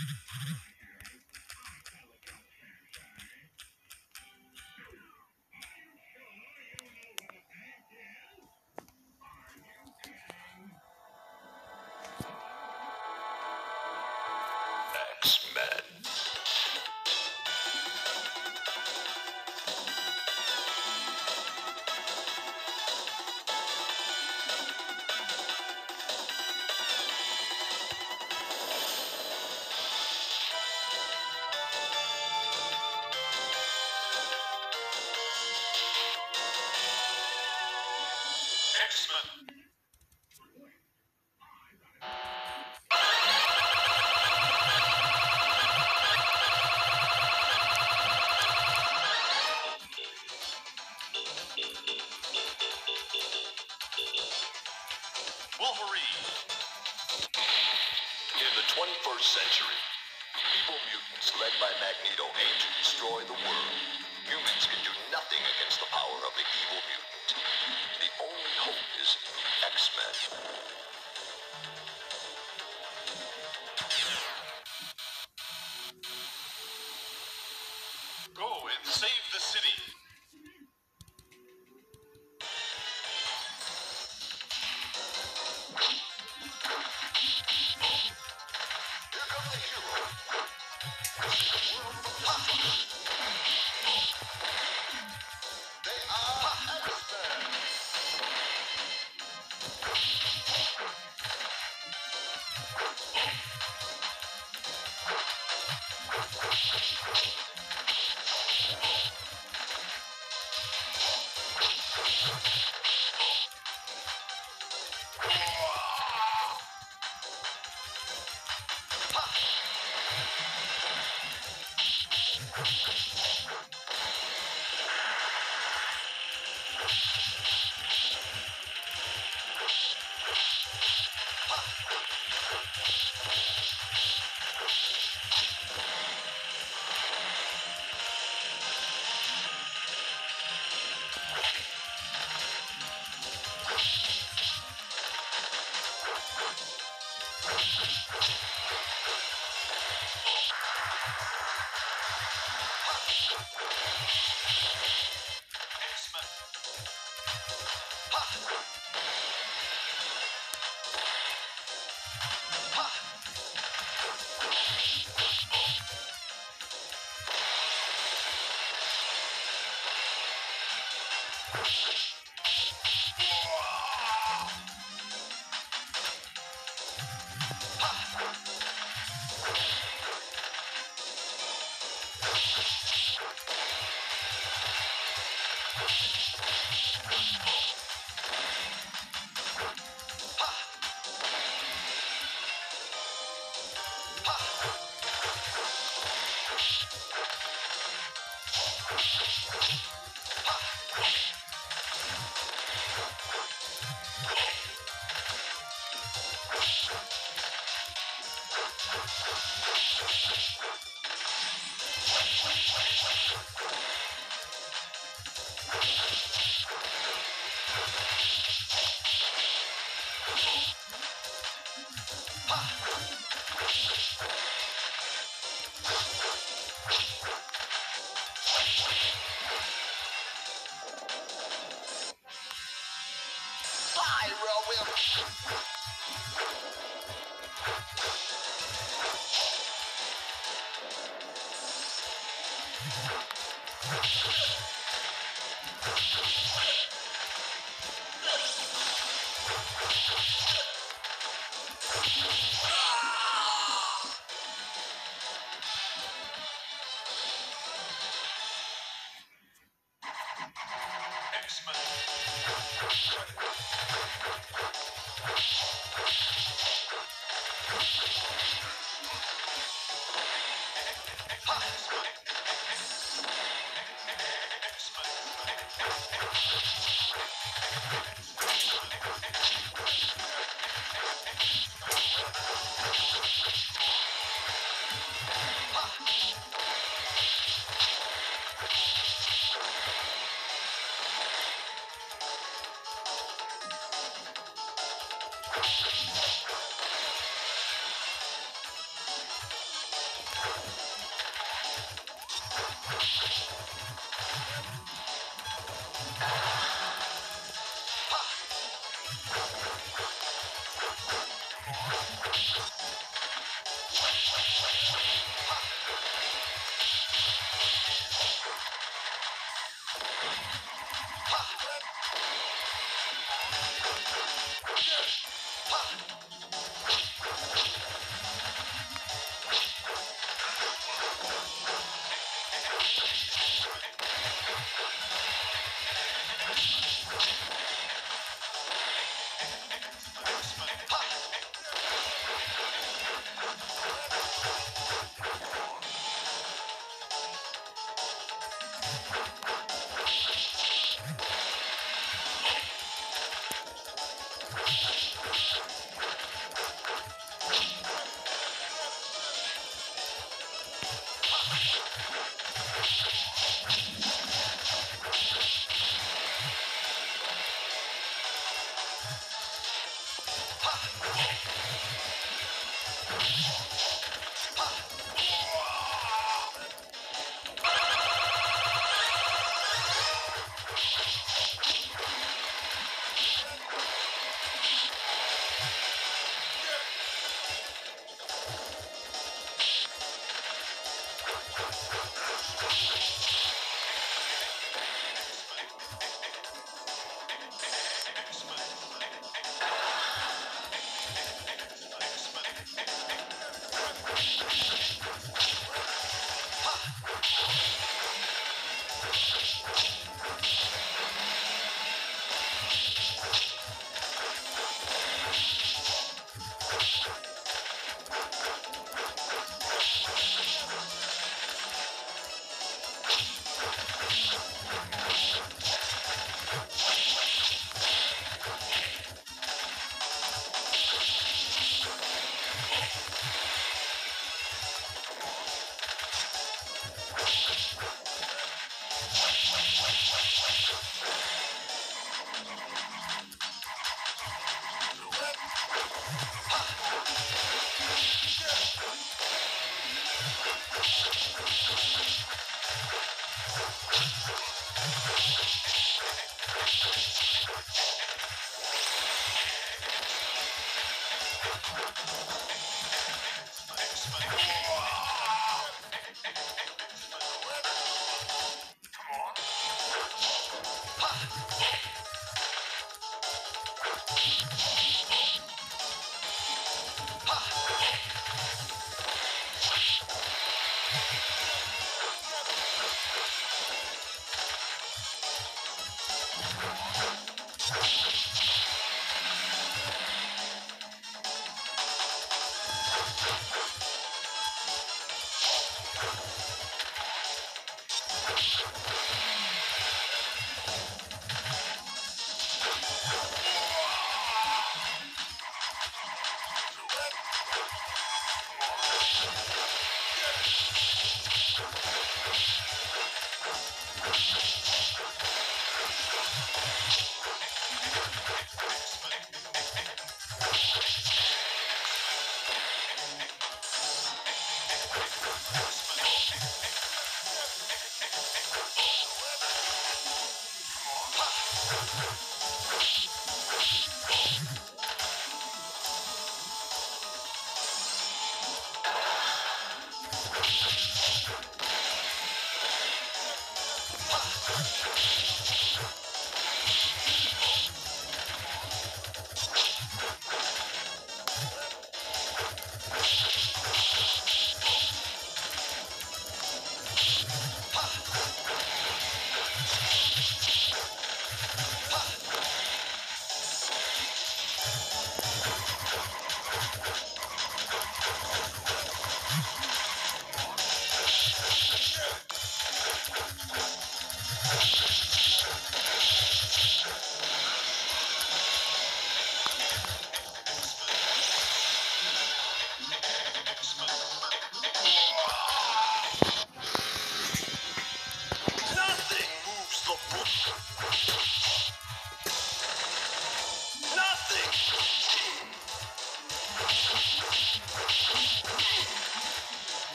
X-Men. Wolverine. In the 21st century, evil mutants led by Magneto aim to destroy the world. Humans can do nothing against the power of the evil mutant. The only hope is X-Men. Fly, Pop.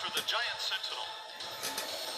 after the giant sentinel.